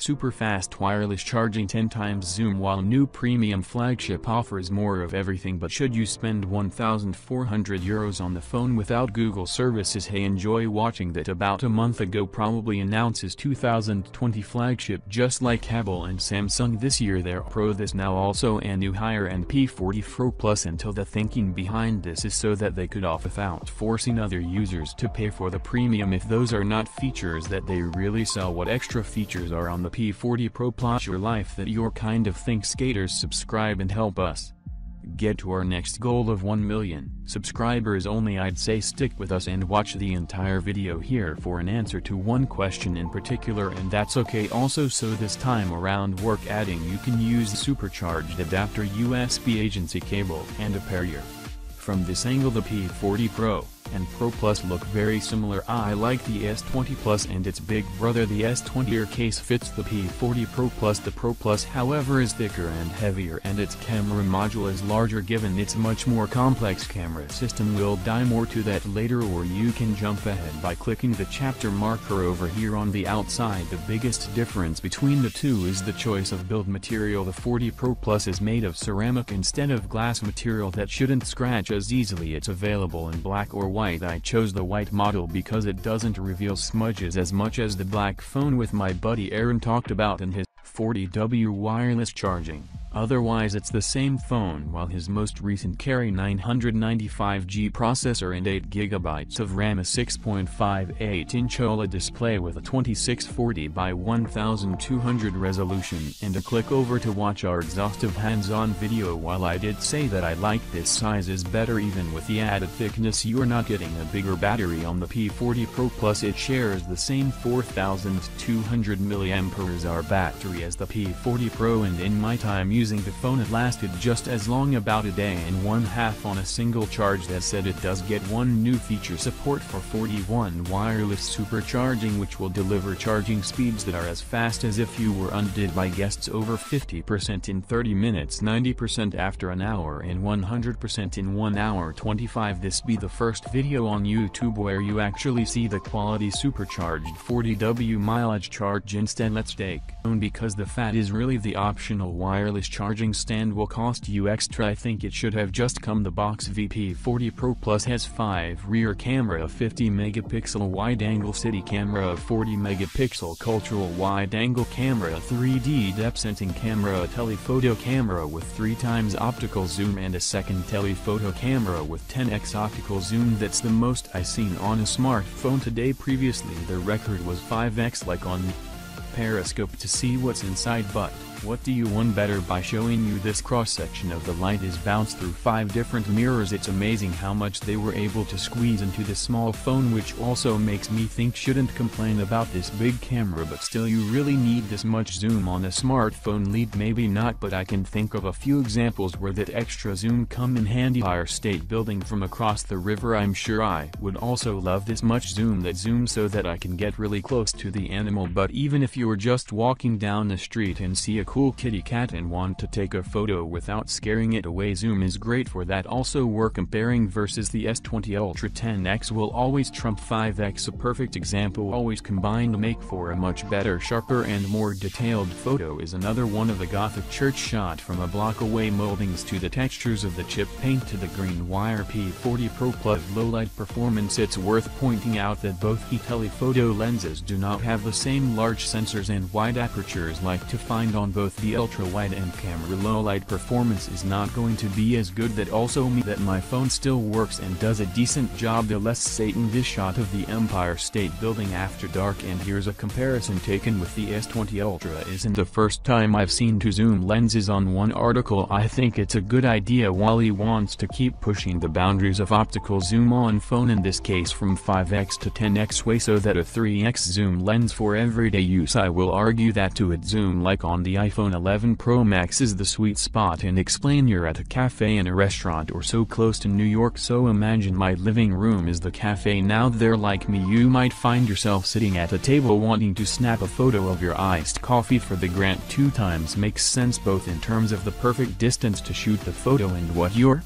Super fast wireless charging 10 times zoom while new premium flagship offers more of everything but should you spend 1400 euros on the phone without Google services? Hey enjoy watching that about a month ago probably announces 2020 flagship just like Apple and Samsung this year. Their Pro this now also a new higher end P40 Pro Plus until the thinking behind this is so that they could off without forcing other users to pay for the premium. If those are not features that they really sell what extra features are on the the P40 Pro Plus your life that your kind of think skaters subscribe and help us get to our next goal of 1 million subscribers only. I'd say stick with us and watch the entire video here for an answer to one question in particular and that's okay. Also so this time around work adding you can use supercharged adapter USB agency cable and a pair from this angle the P40 Pro and Pro Plus look very similar. I like the S20 Plus and its big brother. The S20 ear case fits the P40 Pro Plus. The Pro Plus however is thicker and heavier and its camera module is larger given its much more complex camera system. We'll dive more to that later or you can jump ahead by clicking the chapter marker over here on the outside. The biggest difference between the two is the choice of build material. The 40 Pro Plus is made of ceramic instead of glass material that shouldn't scratch as easily. It's available in black or white I chose the white model because it doesn't reveal smudges as much as the black phone with my buddy Aaron talked about in his 40W wireless charging. Otherwise it's the same phone while his most recent Kirin 995G processor and 8GB of RAM a 6.58-inch OLED display with a 2640 by 1200 resolution and a click over to watch our exhaustive hands-on video while I did say that I like this size is better even with the added thickness. You're not getting a bigger battery on the P40 Pro Plus. It shares the same 4200 mAh battery as the P40 Pro and in my time using the phone it lasted just as long about a day and one half on a single charge that said it does get one new feature support for 41 wireless supercharging which will deliver charging speeds that are as fast as if you were undid by guests over 50% in 30 minutes 90% after an hour and 100% in 1 hour. 25 this be the first video on YouTube where you actually see the quality supercharged 40W mileage charge instead. Let's take on because the FAT is really the optional wireless charging stand will cost you extra. I think it should have just come. The box VP40 Pro Plus has 5 rear camera 50 megapixel wide-angle city camera a 40 megapixel cultural wide-angle camera 3D depth sensing camera a telephoto camera with 3 times optical zoom and a second telephoto camera with 10x optical zoom. That's the most I seen on a smartphone today. Previously the record was 5x like on periscope to see what's inside but what do you want better by showing you this cross-section of the light is bounced through five different mirrors. It's amazing how much they were able to squeeze into this small phone which also makes me think shouldn't complain about this big camera but still you really need this much zoom on a smartphone. Lead maybe not but I can think of a few examples where that extra zoom come in handy. Empire State Building from across the river. I'm sure I would also love this much zoom that zooms so that I can get really close to the animal. But even if you are just walking down the street and see a cool kitty cat and want to take a photo without scaring it away. Zoom is great for that. Also we're comparing versus the S20 Ultra 10X will always trump 5X a perfect example always combined to make for a much better sharper and more detailed photo is another one of the gothic church shot from a block away moldings to the textures of the chip paint to the green wire. P40 Pro Plus low light performance. It's worth pointing out that both key telephoto lenses do not have the same large sensors and wide apertures like to find on both the ultra-wide and camera low light performance is not going to be as good. That also mean that my phone still works and does a decent job. The less Satan this shot of the Empire State Building after dark. And here's a comparison taken with the S20 Ultra. Isn't the first time I've seen two zoom lenses on one article. I think it's a good idea. Huawei wants to keep pushing the boundaries of optical zoom on phone. In this case from 5x to 10x way so that a 3x zoom lens for everyday use. I will argue that to it zoom like on the iPhone 11 Pro Max is the sweet spot and explain you're at a cafe in a restaurant or so close to New York so imagine my living room is the cafe. Now there like me you might find yourself sitting at a table wanting to snap a photo of your iced coffee for the grant two times makes sense both in terms of the perfect distance to shoot the photo and what you're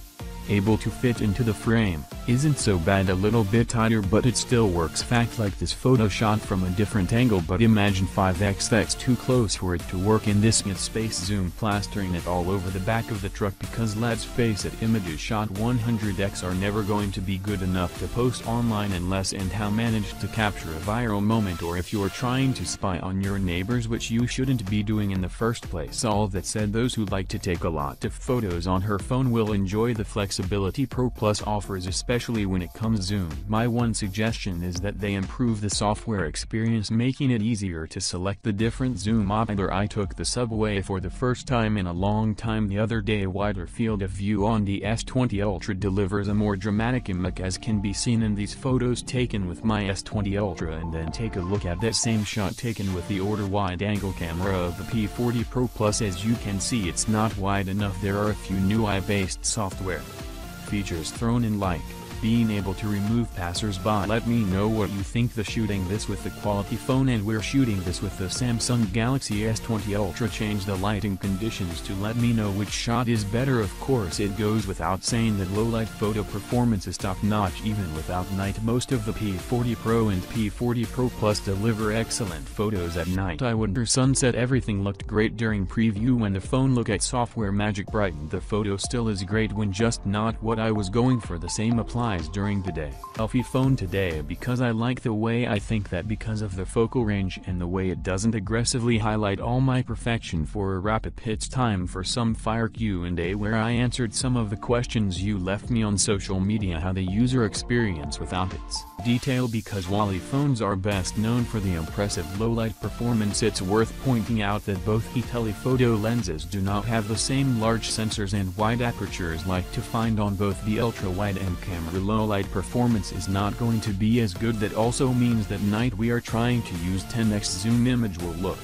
able to fit into the frame, isn't so bad a little bit tighter but it still works. Fact like this photo shot from a different angle but imagine 5x that's too close for it to work in this mid space. Zoom plastering it all over the back of the truck because let's face it images shot 100x are never going to be good enough to post online unless and how managed to capture a viral moment or if you're trying to spy on your neighbors which you shouldn't be doing in the first place. All that said those who like to take a lot of photos on her phone will enjoy the flex Flexibility Pro Plus offers especially when it comes Zoom. My one suggestion is that they improve the software experience making it easier to select the different zoom options. I took the subway for the first time in a long time the other day wider field of view on the S20 Ultra delivers a more dramatic image as can be seen in these photos taken with my S20 Ultra and then take a look at that same shot taken with the order wide-angle camera of the P40 Pro Plus as you can see it's not wide enough there are a few new AI-based software features thrown in like being able to remove passers-by. Let me know what you think the shooting this with the quality phone and we're shooting this with the Samsung Galaxy S20 Ultra. Change the lighting conditions to let me know which shot is better. Of course it goes without saying that low light photo performance is top notch even without night. Most of the P40 Pro and P40 Pro Plus deliver excellent photos at night. I wonder sunset everything looked great during preview. When the phone look at software magic brightened the photo still is great. When just not what I was going for the same applies during the day. Selfie phone today because I like the way I think that because of the focal range and the way it doesn't aggressively highlight all my perfection for a rapid hits time for some fire Q&A where I answered some of the questions you left me on social media how the user experience without its detail because Huawei phones are best known for the impressive low-light performance it's worth pointing out that both key telephoto lenses do not have the same large sensors and wide apertures like to find on both the ultra-wide and camera low light performance is not going to be as good. That also means that night we are trying to use 10x zoom image will look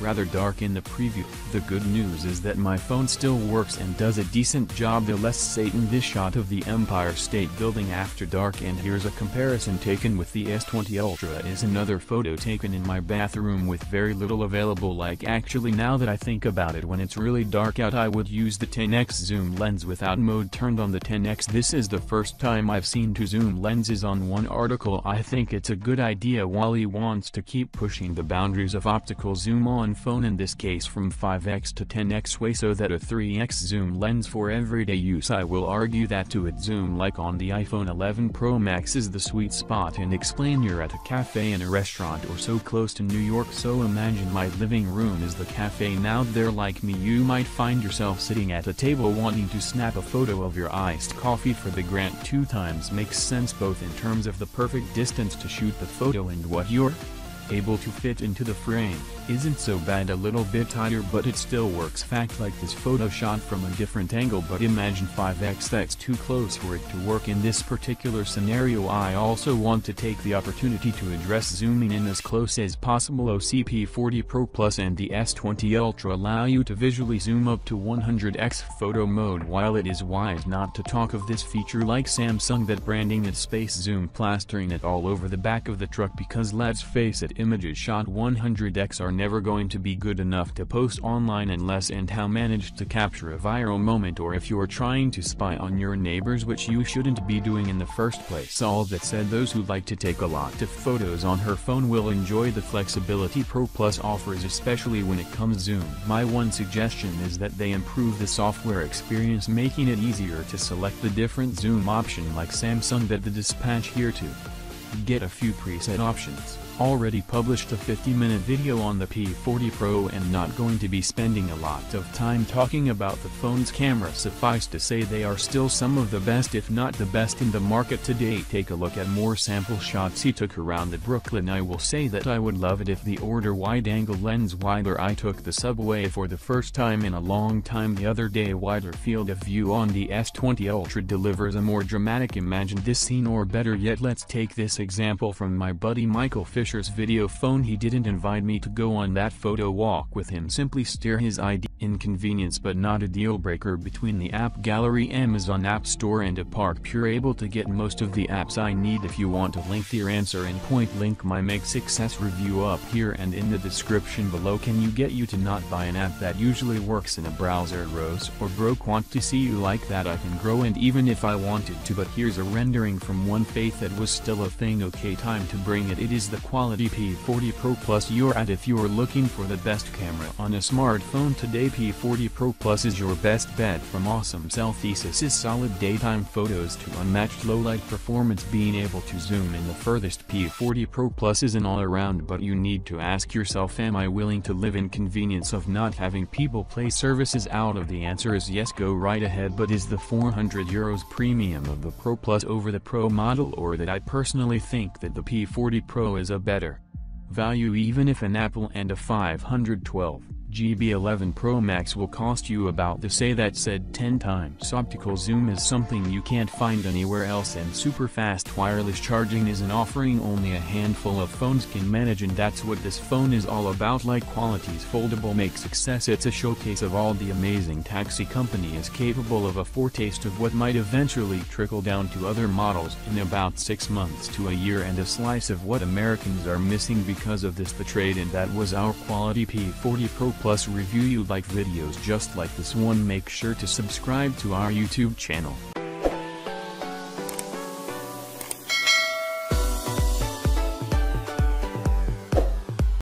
rather dark in the preview. The good news is that my phone still works and does a decent job the less Satan this shot of the Empire State Building after dark. And here's a comparison taken with the S20 Ultra. Is another photo taken in my bathroom with very little available. Like actually now that I think about it when it's really dark out I would use the 10x zoom lens without mode turned on the 10x this is the first time I've seen two zoom lenses on one article. I think it's a good idea. Huawei wants to keep pushing the boundaries of optical zoom on phone in this case from 5x to 10x way so that a 3x zoom lens for everyday use. I will argue that to it zoom like on the iPhone 11 Pro Max is the sweet spot and explain you're at a cafe in a restaurant or so close to New York so imagine my living room is the cafe. Now there like me you might find yourself sitting at a table wanting to snap a photo of your iced coffee for the grant two times makes sense both in terms of the perfect distance to shoot the photo and what you're able to fit into the frame, isn't so bad a little bit tighter but it still works. Fact like this photo shot from a different angle but imagine 5x that's too close for it to work. In this particular scenario I also want to take the opportunity to address zooming in as close as possible. OCP 40 Pro Plus and the S20 Ultra allow you to visually zoom up to 100x photo mode. While it is wise not to talk of this feature like Samsung that branding its space zoom plastering it all over the back of the truck because let's face it images shot 100x are never going to be good enough to post online unless and how managed to capture a viral moment or if you're trying to spy on your neighbors which you shouldn't be doing in the first place. All that said those who like to take a lot of photos on her phone will enjoy the flexibility Pro Plus offers especially when it comes zoom. My one suggestion is that they improve the software experience making it easier to select the different zoom option like Samsung that the dispatch here to get a few preset options already published a 50-minute video on the P40 Pro and not going to be spending a lot of time talking about the phone's camera. Suffice to say they are still some of the best if not the best in the market today. Take a look at more sample shots he took around the Brooklyn. I will say that I would love it if the order wide-angle lens wider. I took the subway for the first time in a long time the other day. Wider field of view on the S20 Ultra delivers a more dramatic imagine this scene or better yet let's take this example from my buddy Michael Fisher Fisher's video phone he didn't invite me to go on that photo walk with him simply steer his ID Inconvenience but not a deal breaker between the App Gallery Amazon App Store and APKPure able to get most of the apps I need. If you want a lengthier answer and point link my Mate Xs review up here and in the description below. Can you get you to not buy an app that usually works in a browser Rose or broke want to see you like that I can grow and even if I wanted to but here's a rendering from one faith that was still a thing. Okay time to bring it. It is the quality P40 Pro Plus. You're at if you're looking for the best camera on a smartphone today P40 Pro Plus is your best bet from awesome selfie solid daytime photos to unmatched low-light performance. Being able to zoom in the furthest P40 Pro Plus is an all-around but you need to ask yourself am I willing to live in convenience of not having Google Play services? Out of the answer is yes go right ahead. But is the 400 euros premium of the Pro Plus over the Pro model or that I personally think that the P40 Pro is a better value even if an Apple and a 512 GB 11 Pro Max will cost you about the say that said 10 times. Optical zoom is something you can't find anywhere else and super fast wireless charging is an offering only a handful of phones can manage and that's what this phone is all about like qualities foldable Mate Xs it's a showcase of all the amazing taxi company is capable of a foretaste of what might eventually trickle down to other models in about 6 months to a year and a slice of what Americans are missing because of this the trade and that was our quality P40 Pro Plus review you like videos just like this one make sure to subscribe to our YouTube channel.